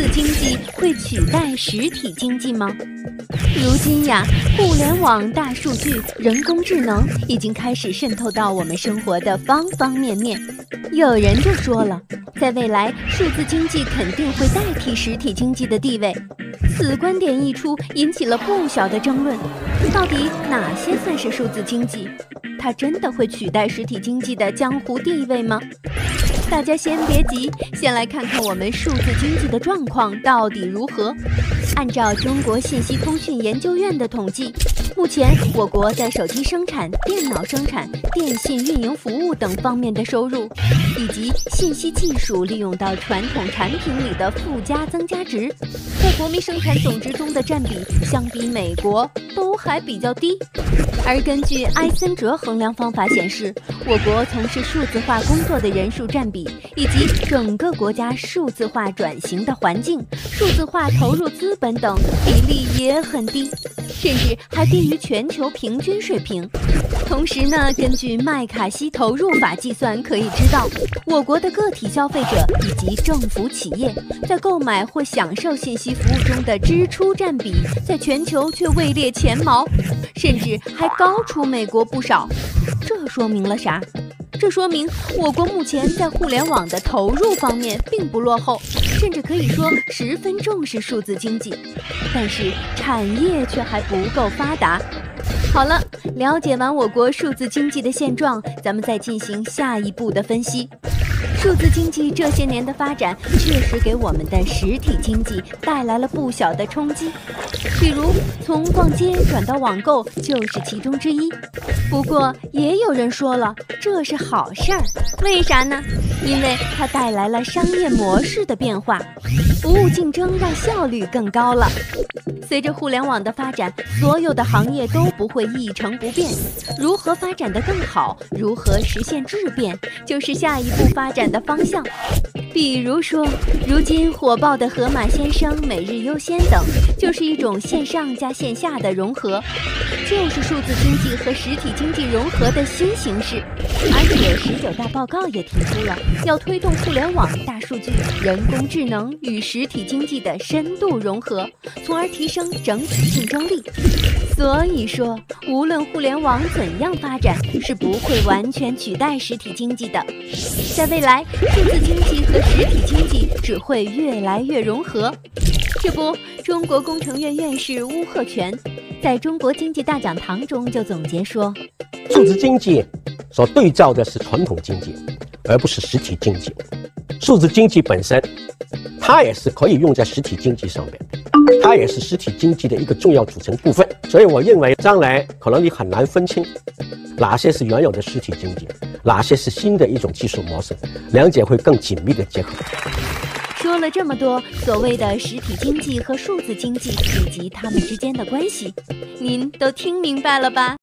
数字经济会取代实体经济吗？如今呀，互联网、大数据、人工智能已经开始渗透到我们生活的方方面面。有人就说了，在未来，数字经济肯定会代替实体经济的地位。此观点一出，引起了不小的争论。到底哪些算是数字经济？它真的会取代实体经济的江湖地位吗？大家先别急，先来看看我们数字经济的状况到底如何。按照中国信息通讯研究院的统计，目前我国在手机生产、电脑生产、电信运营服务等方面的收入，以及信息技术利用到传统产品里的附加增加值，在国民生产总值中的占比，相比美国都还比较低。而根据埃森哲衡量方法显示，我国从事数字化工作的人数占比，以及整个国家数字化转型的环境、数字化投入资本等比例也很低，甚至还低于全球平均水平。同时呢，根据麦卡锡投入法计算，可以知道，我国的个体消费者以及政府企业在购买或享受信息服务中的支出占比，在全球却位列前茅，甚至还高出美国不少。这说明了啥？这说明我国目前在互联网的投入方面并不落后，甚至可以说十分重视数字经济，但是产业却还不够发达。好了，了解完我国数字经济的现状，咱们再进行下一步的分析。数字经济这些年的发展，确实给我们的实体经济带来了不小的冲击。比如，从逛街转到网购就是其中之一。不过，也有人说了，这是好事儿。为啥呢？因为它带来了商业模式的变化，服务竞争让效率更高了。随着互联网的发展，所有的行业都不会一成不变。如何发展的更好，如何实现质变，就是下一步发展的方向。比如说，如今火爆的盒马先生、每日优鲜等，就是一种线上加线下的融合，就是数字经济和实体经济融合的新形式。而且十九大报告也提出了要推动互联网、大数据、人工智能与实体经济的深度融合，从而提升整体竞争力。所以说，无论互联网怎样发展，是不会完全取代实体经济的。在未来，数字经济和实体经济只会越来越融合。这不，中国工程院院士邬贺铨在中国经济大讲堂中就总结说：“数字经济所对照的是传统经济，而不是实体经济。数字经济本身，它也是可以用在实体经济上面，它也是实体经济的一个重要组成部分。所以，我认为将来可能你很难分清哪些是原有的实体经济。”哪些是新的一种技术模式？两者会更紧密的结合。说了这么多，所谓的实体经济和数字经济以及它们之间的关系，您都听明白了吧？